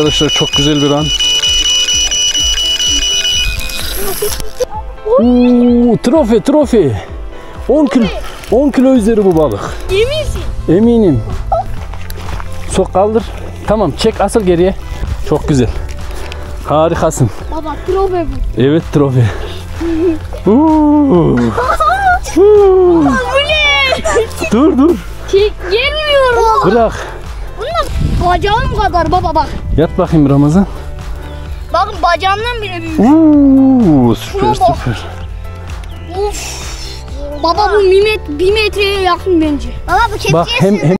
Arkadaşlar çok güzel bir an. Oo, trofi trofi. 10 kilo 10 kilo üzeri bu balık. Yeminsin. Eminim. Sok kaldır. Tamam çek asıl geriye. Çok güzel. Harikasın. Baba trofe bu. Evet trofi. Bu ne? dur dur. Çek gelmiyorum. Bırak. Bunun bacağım kadar baba bak. Yat bakayım Ramazan. Bakın bacağımdan bile büyük. Oo, süper Bravo. süper. Of. Baba bu bir, met bir metreye yakın bence. Baba bu kepçeye Bak hem hem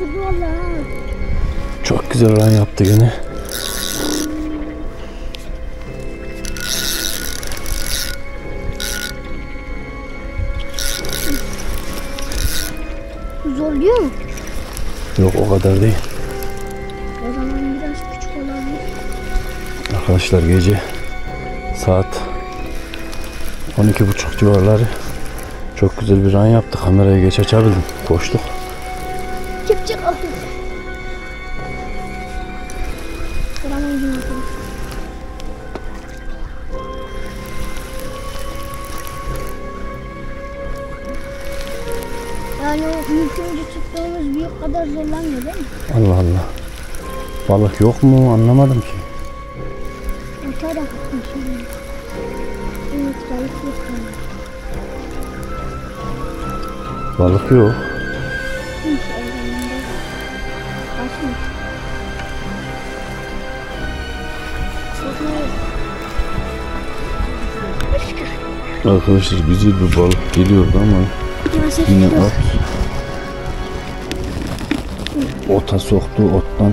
Valla. Çok güzel oran yaptı gene. Zorluyor mu? Yok o kadar değil. O zaman biraz küçük olabilir. Arkadaşlar gece saat 12.30 civarları çok güzel bir an yaptı. Kamerayı geç açabildim. Koştuk. Balık yok mu anlamadım ki. Ortaya da kalktım şimdi. Evet balık yok. Balık yok. Arkadaşlar güzel bir balık geliyordu ama yine at ota soktu ottan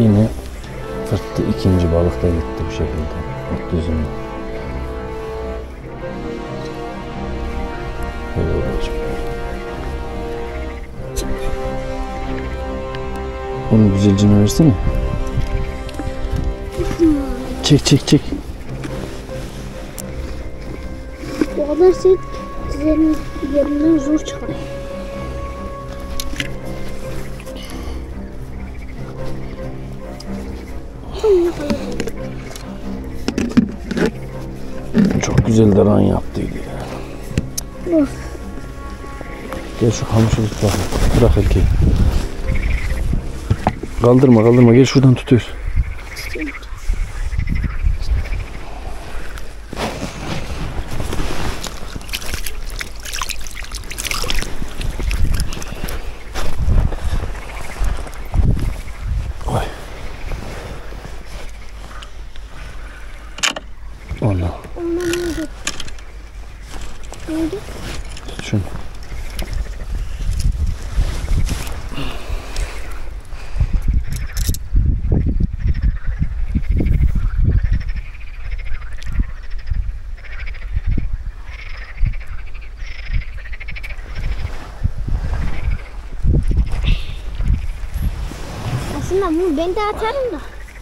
yine fırttı ikinci balık da gitti bu şekilde ot yüzünden Böyle babacığım. Onu güzelce versene. Çek çek çek. Bu kadar sizlerin yerinden zor çıkar. Çok güzel de ran yaptıydı ya. Of. Gel şu kamışı tut bakayım. Bırak erkeği. Kaldırma kaldırma gel şuradan tutuyor. Oy. Allah. Ondan ne oldu? Ne oldu? Tut şunu. bunu ben de atarım da.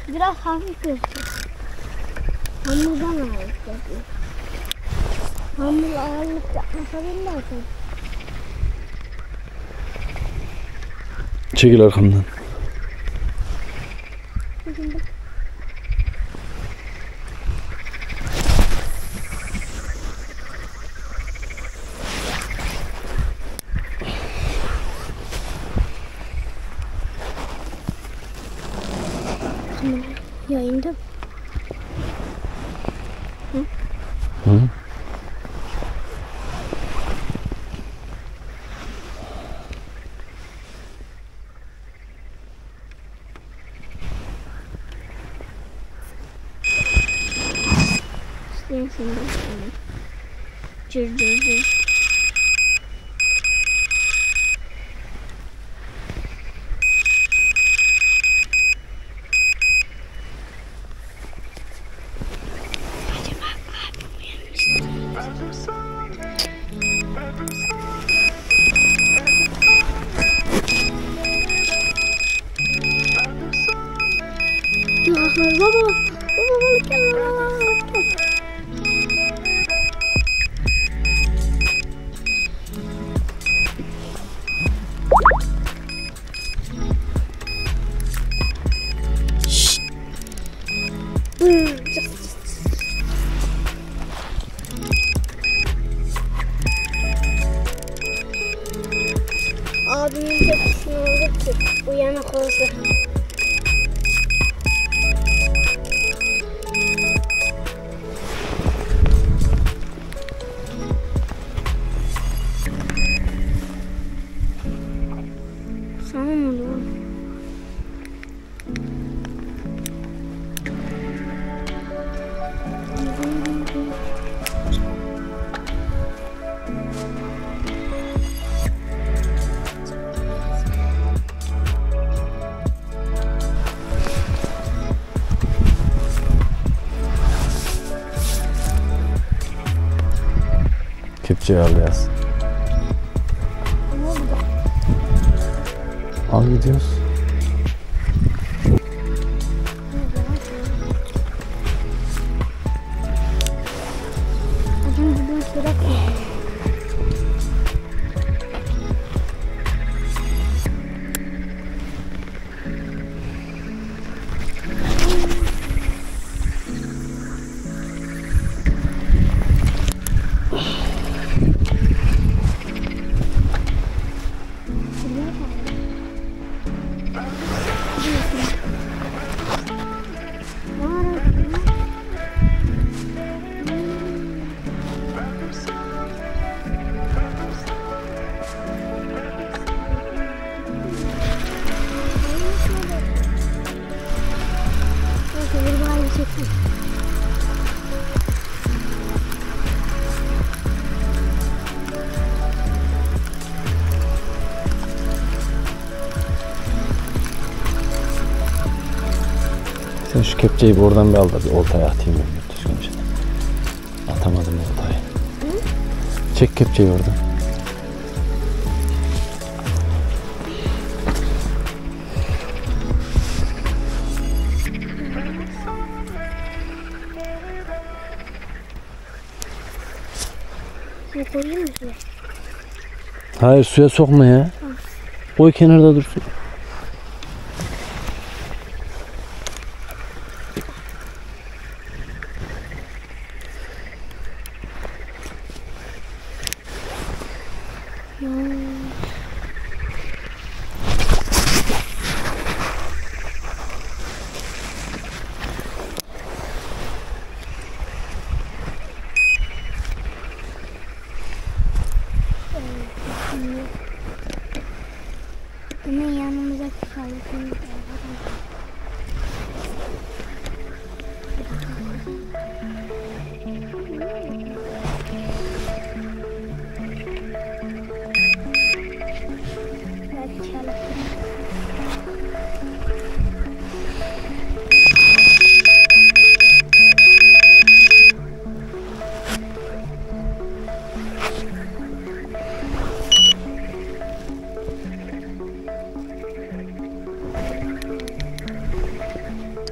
Biraz hafif gözüküyor. Hamurdan ağırlık yapıyor. Hamur ağırlık yapmasa ben de atarım. Çekil arkamdan. Yayında. Hı? İsteyen şimdi. Cır cır cır. Kepçeyi al yaz. Al gidiyoruz. Kepçeyi bir oradan bir al da bir oltaya atayım ben bir düzgünce. Atamadım oltayı. Çek kepçeyi oradan. Şunu koyayım mı şuraya? Hayır suya sokma ya. Koy kenarda dursun.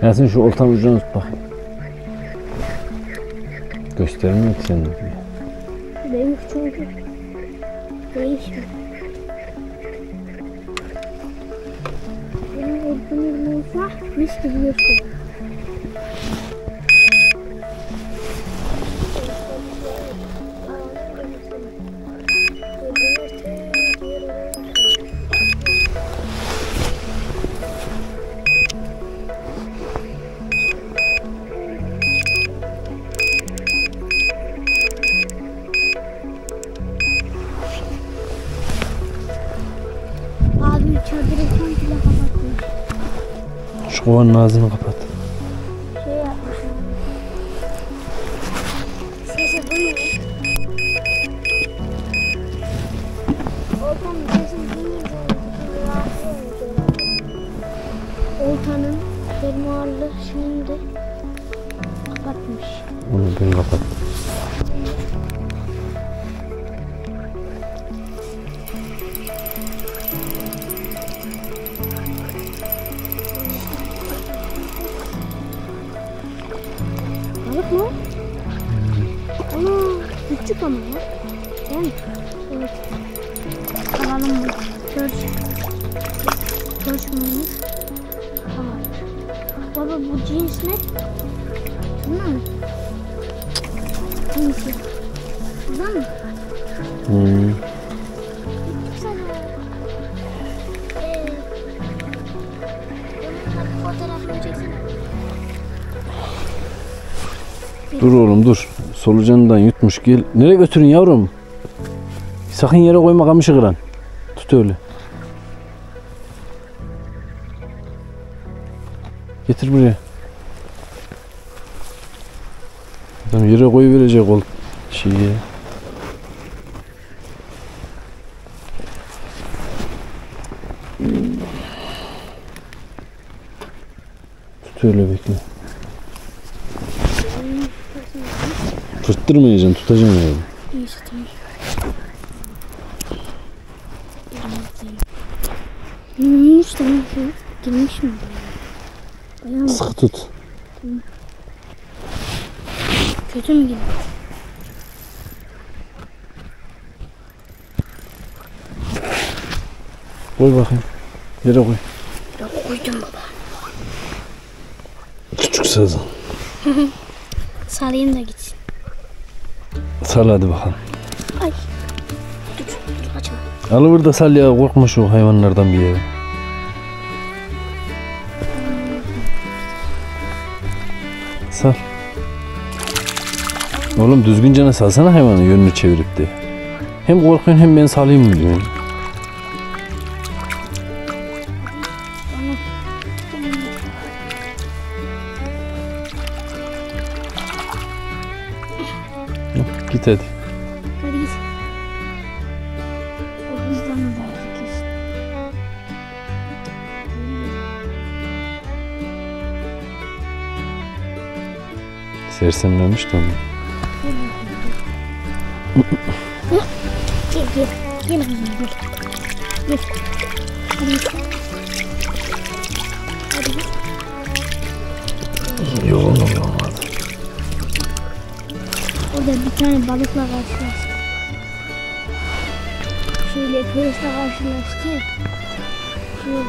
Yasin şu oltanın ucunu tut bakayım. Göstermiyor ki senin. Benim çünkü değişmiyor. Benim ordunum olsa mis gibi. Kovanın ağzını kapat. Küçük ama ya. Değil mi? Evet. Alalım. Görüş. Görüşmemiz. Tamam. Baba bu cins ne? Şundan mı? Cinsi. Şuradan mı? Hmm. Çeksene. Dur oğlum dur. Solucanından yutmuş gel. Nereye götürün yavrum? Sakın yere koyma kamışı kıran. Tut öyle. Getir buraya. Adam yere koy verecek ol şeyi. Tut öyle bekle. Fırttırmayacaksın, tutacaksın yani. İyisi tamam. Yürümüş tamam şu. Girmiş mi? Ayağım Sıkı tut. kötü mü girmiş? Koy bakayım. Yere koy. Ya koydum baba. Küçük sazan. Salayım da gitsin. Sal hadi bakalım. Ay. Dur, dur açma. Alıvır da sal ya korkma şu hayvanlardan bir yere. Sal. Oğlum düzgünce salsana hayvanı yönünü çevirip de. Hem korkuyorsun hem ben salayım mı diyorsun. Git hadi. Hadi. Sersemlemiş de onu. Gel gel. Gel gel. Gel. Orada bir tane balıkla karşılaştık. Şöyle polisle karşılaştık. Şöyle.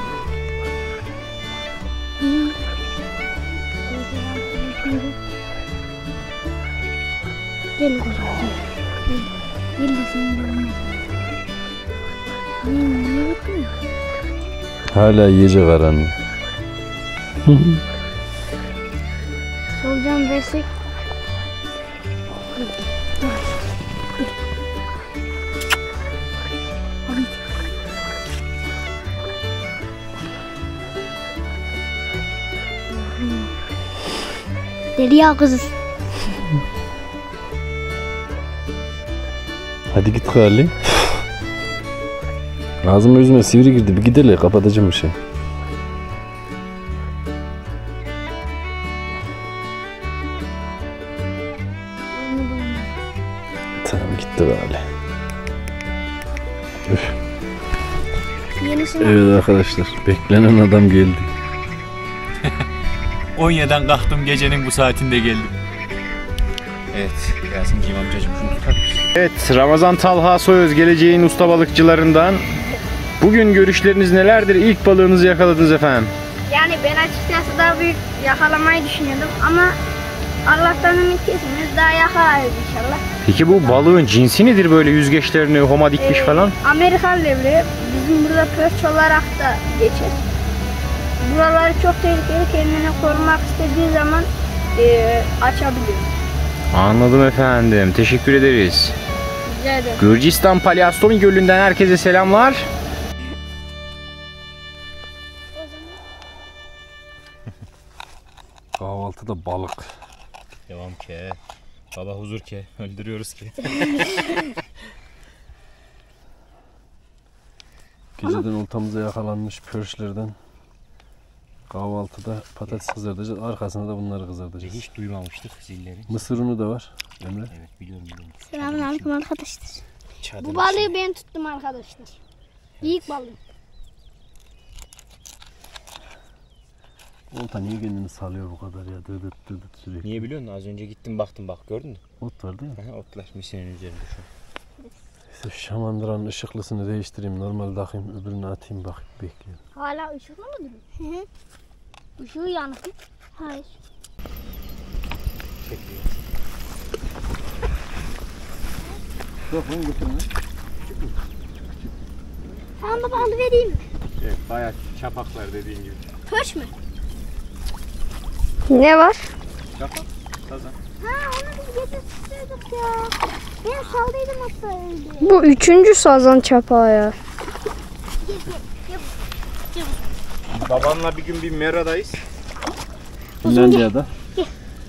Hı. Gel kuzum gel. Gel. Gel de seni olmaz. Ne, bakıyor? Hala iyice karanlık. Solucan versek. Deli ya. Hadi git Kali. Ağzıma yüzüme sivri girdi. Bir gidelim kapatacağım bir şey. Tamam gitti. Üf. Yenisini Evet arkadaşlar beklenen adam geldi. Konya'dan kalktım gecenin bu saatinde geldim. Evet, Yasin'ciğim amcacığım şunu tutar mısın? Evet, Ramazan Talha Soyöz geleceğin usta balıkçılarından. Bugün görüşleriniz nelerdir? İlk balığınızı yakaladınız efendim. Yani ben açıkçası daha büyük yakalamayı düşünüyordum ama Allah'tan ümitsizsiniz daha yakalarız inşallah. Peki bu balığın cinsi nedir böyle yüzgeçlerini homa dikmiş Ee, falan? Amerikan levri bizim burada perç olarak da geçer. Buraları çok tehlikeli kendini korumak istediği zaman eee açabiliyor. Anladım efendim. Teşekkür ederiz. Rica ederim. Gürcistan Palyastomi Gölü'nden herkese selamlar. Kahvaltıda balık. Devam ke. Baba huzur ke. Öldürüyoruz ki. Geceden oltamıza yakalanmış pörşlerden kahvaltıda patates kızartacağız. Arkasına da bunları kızartacağız. Hiç duymamıştık zilleri. Mısır unu da var. Emre. Evet biliyorum biliyorum. Selamünaleyküm arkadaşlar. Çadır Bu balığı ben tuttum arkadaşlar. Büyük balık. Olta niye kendini salıyor bu kadar ya? Dıdıt dıdıt sürekli. Niye biliyor musun? Az önce gittim baktım bak gördün mü? Ot var değil mi? Aha, Otlar misinin üzerinde şu. İşte şu şamandıranın ışıklısını değiştireyim. Normal takayım öbürünü atayım bak bekliyorum. Hala ışıklı mı duruyor? Hı hı. Işığı yanık. Hayır. Yok bunu götürme. Tamam baba alı vereyim mi? Evet, bayağı çapaklar dediğin gibi. Pöş mü? Ne var? Çapak, sazan. Ha onu biz getirtiyorduk ya. Ben saldıydım hatta öldü. Bu üçüncü sazan çapağı ya. Babanla bir gün bir meradayız. Finlandiya'da.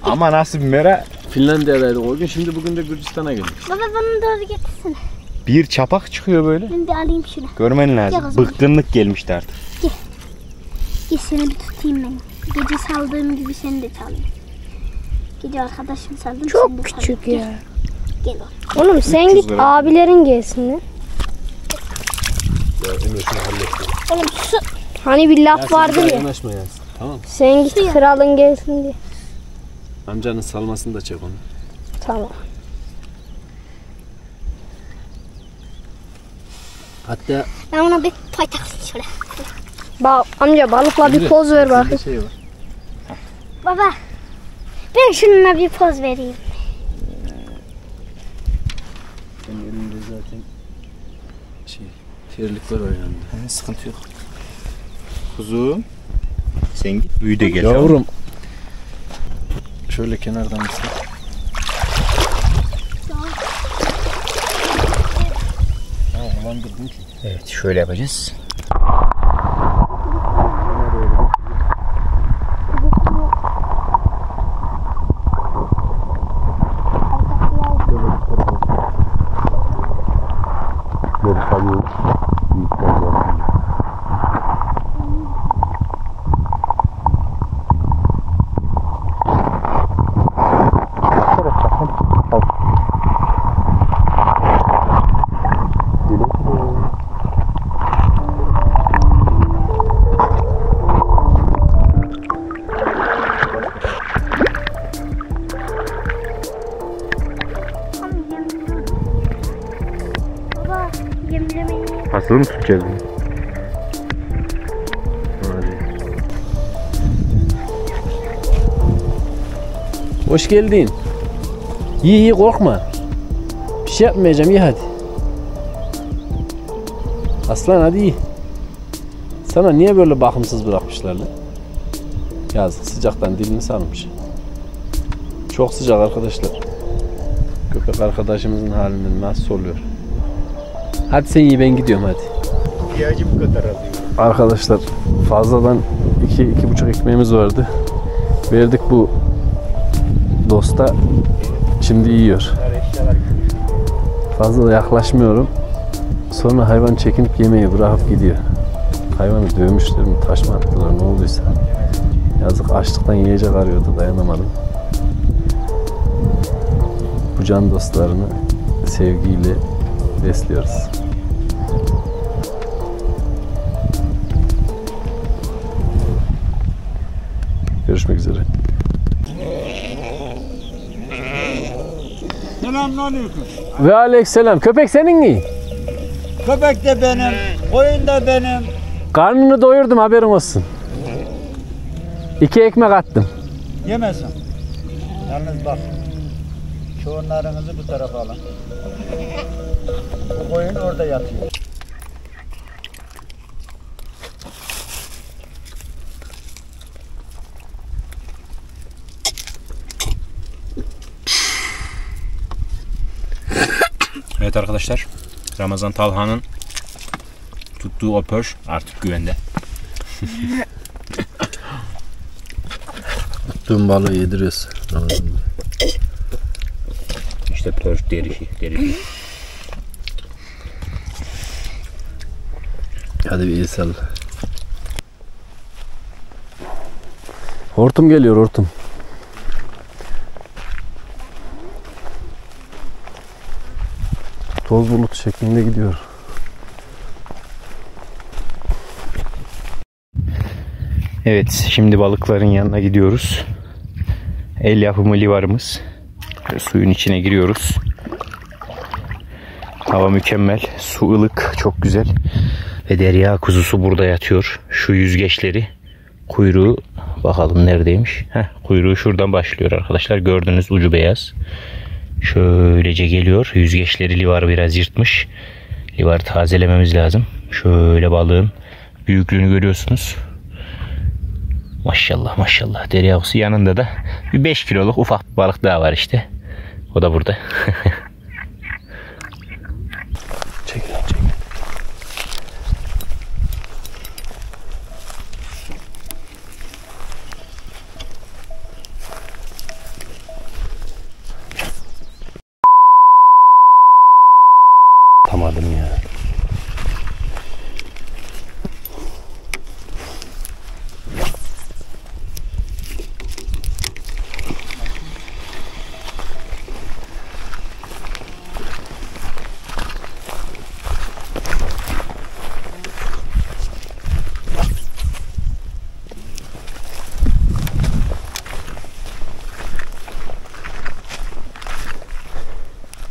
Ama nasıl bir mera? Finlandiya'daydık o gün. Şimdi bugün de Gürcistan'a geldik. Baba bana doğru getirsene. Bir çapak çıkıyor böyle. Ben de alayım şunu. Görmen Gel o lazım. zaman. Bıkkınlık gelmişti artık. Gel seni bir tutayım ben. Gece saldığım gibi seni de çalayım. Gece arkadaşım saldım Çok küçük çalayım. ya. Gel, gel oğlum. Sen 300 git lira. abilerin gelsin lan. Ya Emre şunu. Oğlum su. Hani bir laf vardır ya. Yanaşma yani. Tamam? Sen git kralın gelsin diye. Amcanın salmasını da çek onu. Tamam. Hatta Ben ona bir paytak şöyle. Bak amca balıkla bir Emre, poz ver bakayım. Şey var. Baba. Ben şununla bir poz vereyim. Senin elinde zaten şey terlik var o yanında. Ha, sıkıntı yok. Kuzum. Sen git büyü de gel. Yavrum. Şöyle kenardan havalandırdın ki. Evet şöyle yapacağız. Asıl mı tutacağız bunu? Hoş geldin. İyi iyi korkma. Bir şey yapmayacağım iyi hadi. Aslan hadi iyi. Sana niye böyle bakımsız bırakmışlar lan? Yazık sıcaktan dilini sarmış. Çok sıcak arkadaşlar. Köpek arkadaşımızın halinden nasıl oluyor? Hadi sen iyi ben gidiyorum hadi. İhtiyacı bu kadar alıyor. Arkadaşlar fazladan iki, iki buçuk ekmeğimiz vardı. Verdik bu dosta. Şimdi yiyor. Fazla da yaklaşmıyorum. Sonra hayvan çekinip yemeği bırakıp gidiyor. Hayvanı dövmüşler mi, taş mı attılar ne olduysa. Yazık açlıktan yiyecek arıyordu dayanamadım. Bu can dostlarını sevgiyle besliyoruz. Görüşmek üzere. Selamünaleyküm. Ve aleykümselam. Köpek senin mi? Köpek de benim, koyun da benim. Karnını doyurdum haberin olsun. İki ekmek attım. Yemesin. Yalnız bak, çoğunlarınızı bu tarafa alın. Bu koyun orada yatıyor. Evet arkadaşlar. Ramazan Talha'nın tuttuğu opör artık güvende. Tüm balığı yediriyoruz. İşte pör derişi, derişi. Hadi bir iyi sal. Hortum geliyor hortum. Toz bulut şeklinde gidiyor. Evet, şimdi balıkların yanına gidiyoruz. El yapımı livarımız. Böyle suyun içine giriyoruz. Hava mükemmel, su ılık, çok güzel. Ve derya kuzusu burada yatıyor. Şu yüzgeçleri, kuyruğu bakalım neredeymiş. Heh, kuyruğu şuradan başlıyor arkadaşlar. Gördüğünüz ucu beyaz. Şöylece geliyor. Yüzgeçleri livar biraz yırtmış. Livarı tazelememiz lazım. Şöyle balığın büyüklüğünü görüyorsunuz. Maşallah maşallah deri yavrusu yanında da bir 5 kiloluk ufak bir balık daha var işte. O da burada.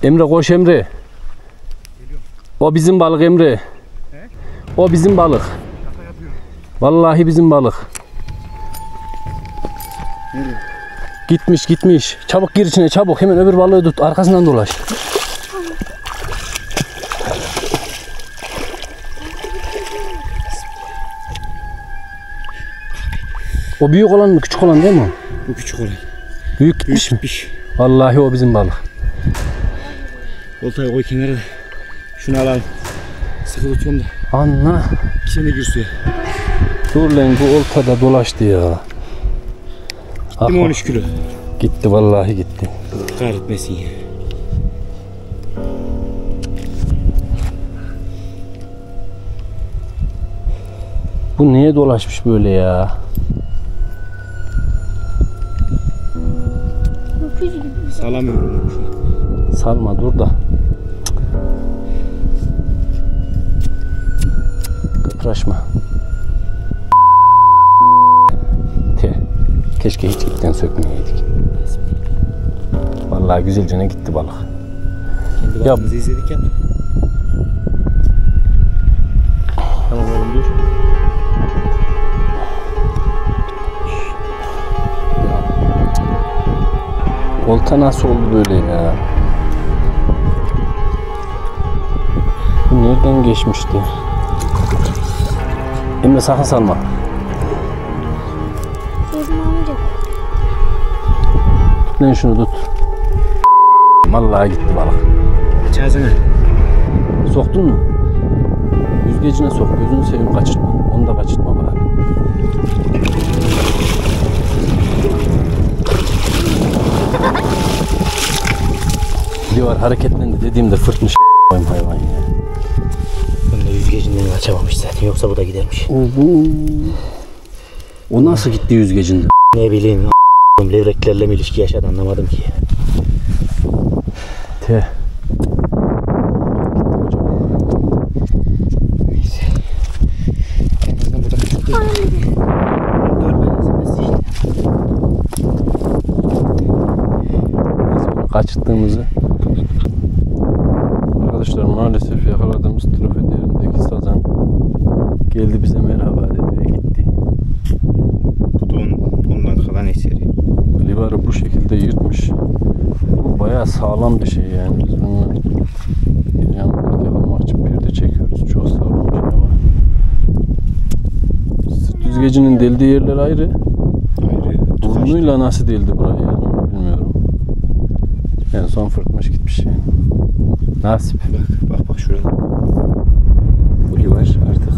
Emre koş Emre. O bizim balık Emre. O bizim balık. Vallahi bizim balık. Gitmiş gitmiş. Çabuk gir içine çabuk. Hemen öbür balığı tut. Arkasından dolaş. O büyük olan mı küçük olan değil mi? Bu küçük olan. Büyük gitmiş mi? Piş. Vallahi o bizim balık. Oltayı koy kenara da. Şunu alalım. Sıkı tutuyorum da. Anla. Sen de gir suya. Dur lan bu oltada dolaştı ya. Değil mi 13 kilo? gitti vallahi gitti. Kahretmesin ya. Bu niye dolaşmış böyle ya? Salamıyorum. Salma dur da. Kıpraşma. Te. Keşke hiç ipten sökmeyeydik. Vallahi güzelce ne gitti balık. Kendi Ya- balığımızı izledik ya. Tamam oğlum dur. Olta nasıl oldu böyle ya? Bu nereden geçmişti? Emre sakın salma. Lan şunu tut. Vallahi gitti balık. Aç ağzını. Soktun mu? Yüzgecine sok. Gözünü seveyim kaçırtma. Onu da kaçırtma bari. Diyor hareketlendi dediğimde fırtmış kaçamamış zaten. Yoksa bu da gidermiş. O nasıl gitti yüzgecinde? Ne bileyim. Levreklerle mi ilişki yaşadı anlamadım ki. Te. Kaçırdığımızı Geldi bize merhaba dedi ve gitti. Bu da onun, ondan kalan eseri. Livarı bu şekilde yırtmış. Bu bayağı sağlam bir şey yani. Biz bunu yan balık yakalamak için bir de çekiyoruz. Çok sağlam bir şey ama. Yüzgecinin deldiği yerler ayrı. Ayrı. Burnuyla nasıl deldi burayı yani bilmiyorum. En son fırtmış gitmiş yani. Nasip. Bak bak bak şurada. Bu livar artık